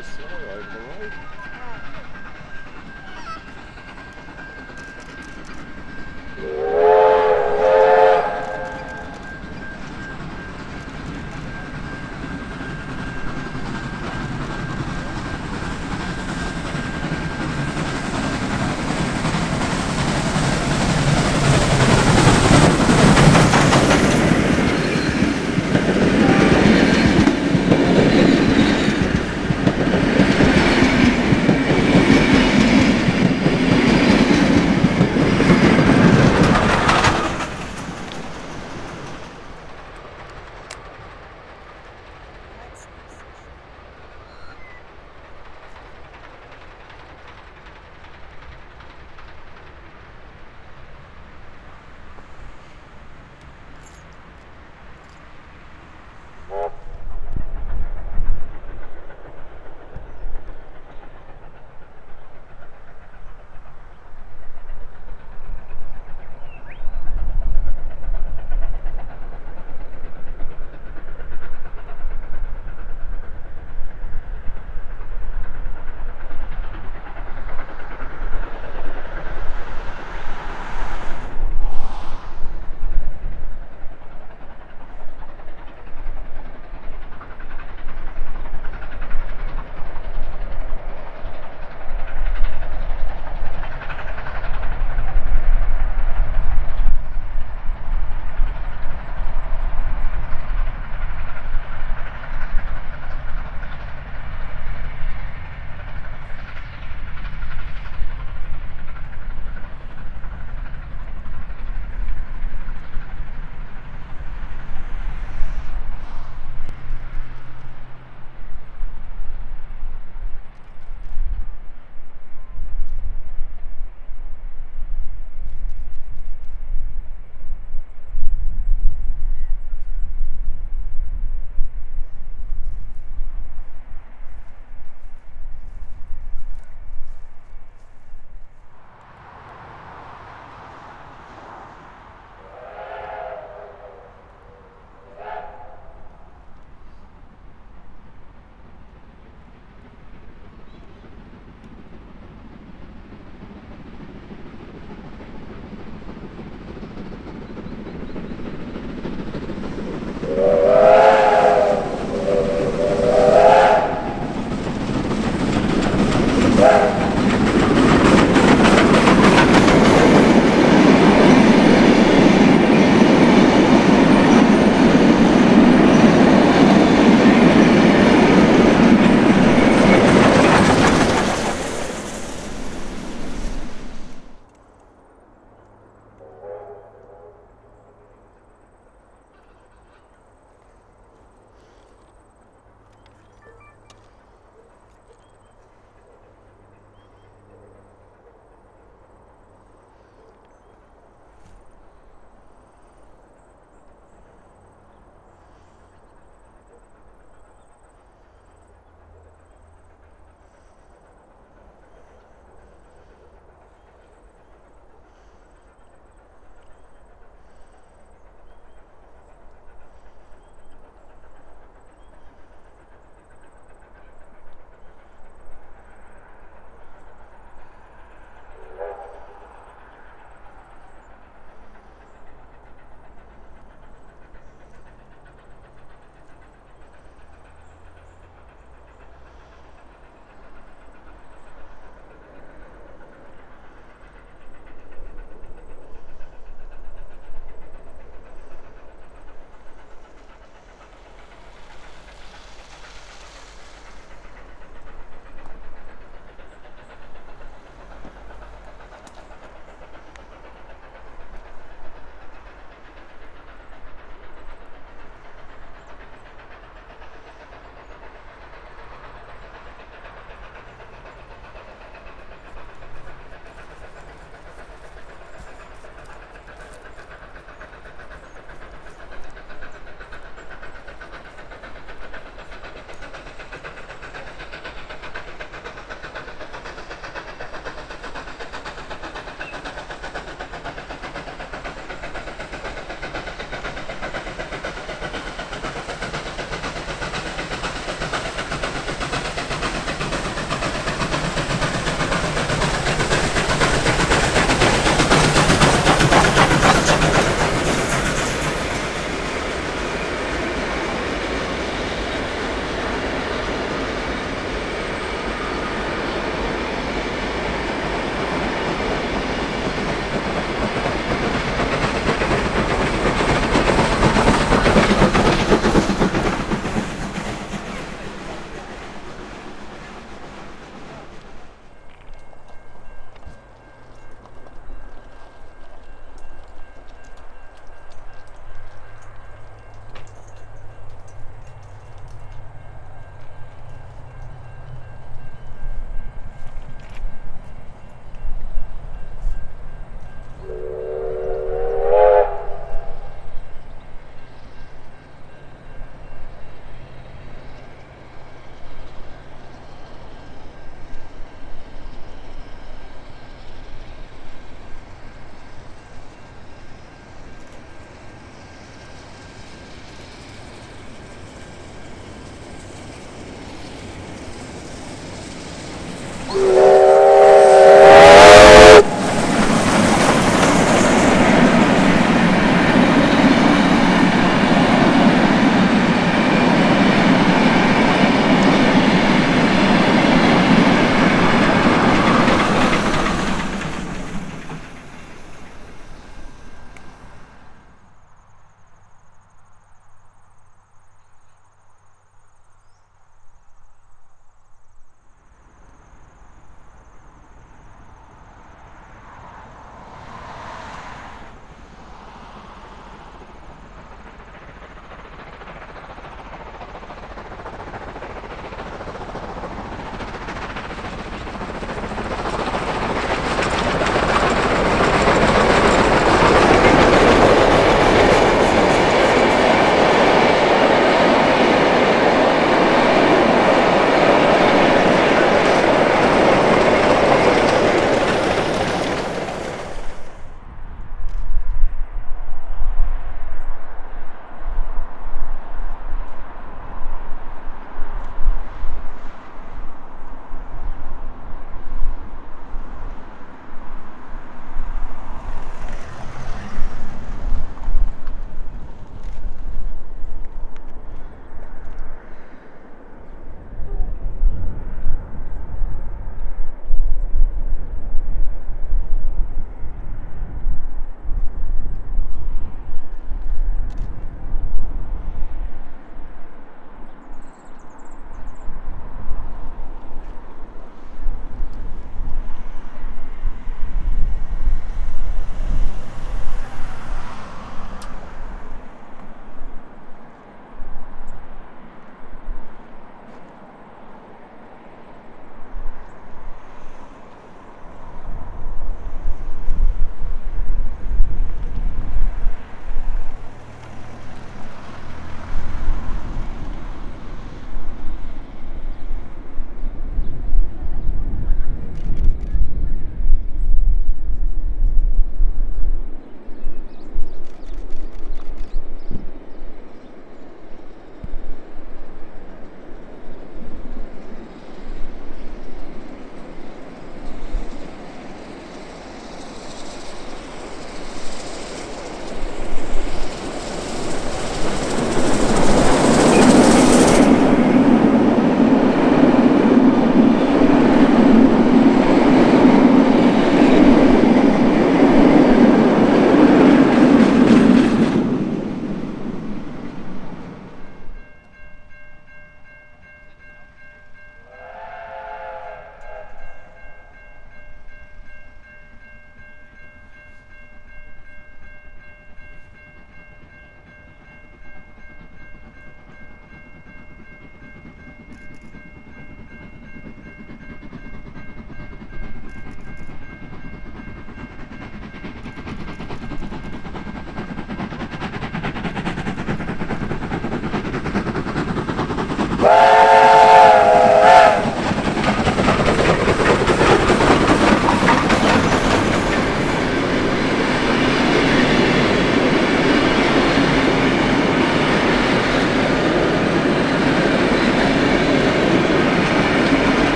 slow over the road.